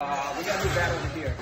Uh, we gotta move that over here.